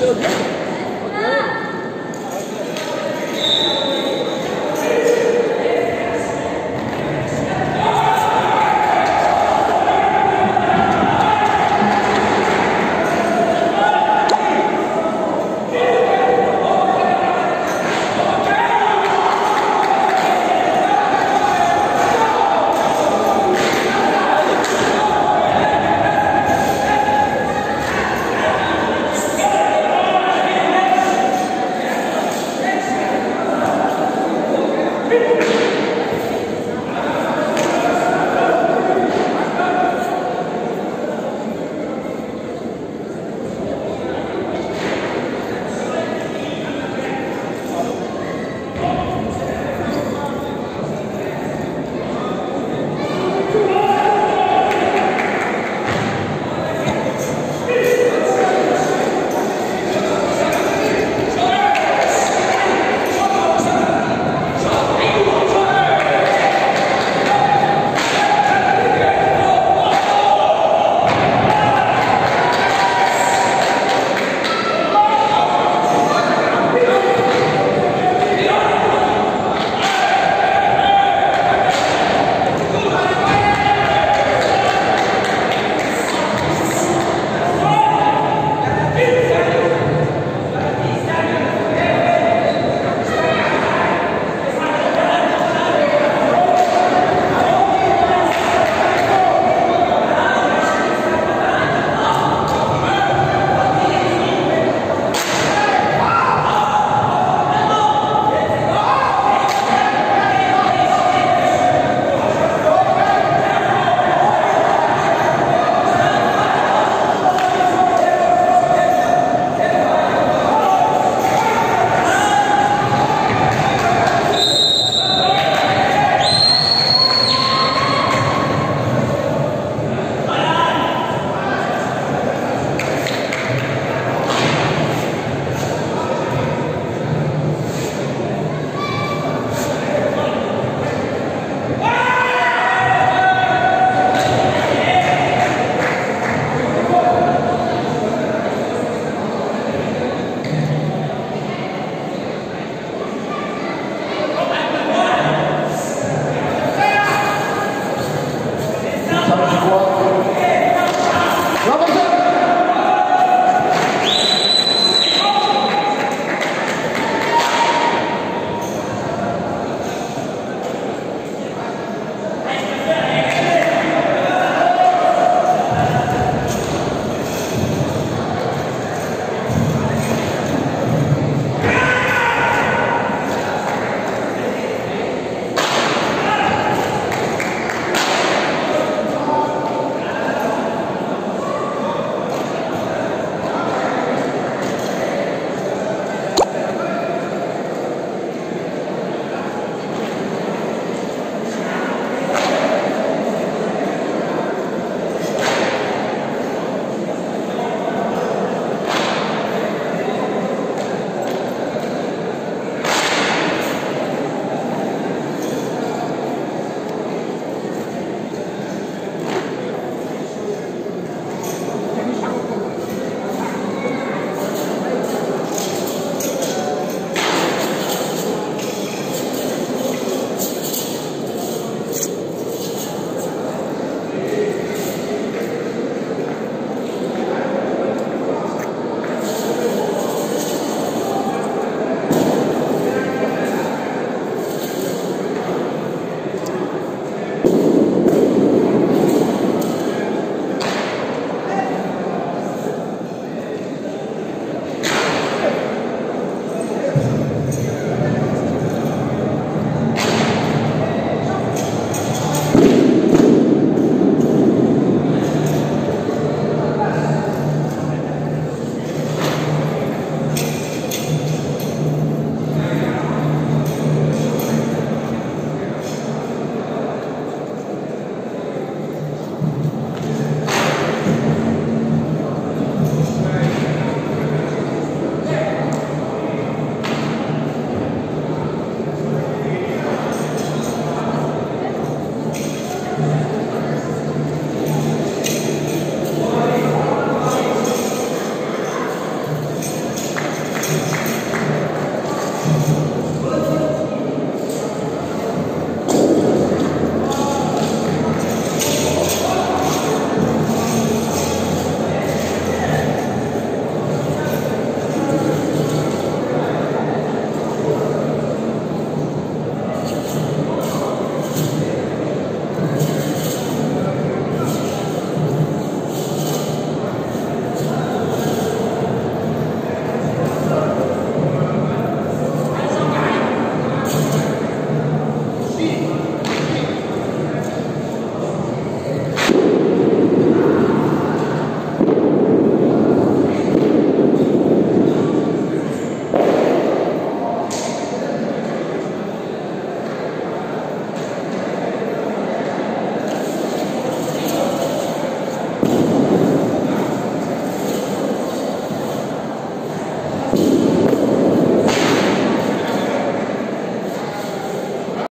Seu Deus.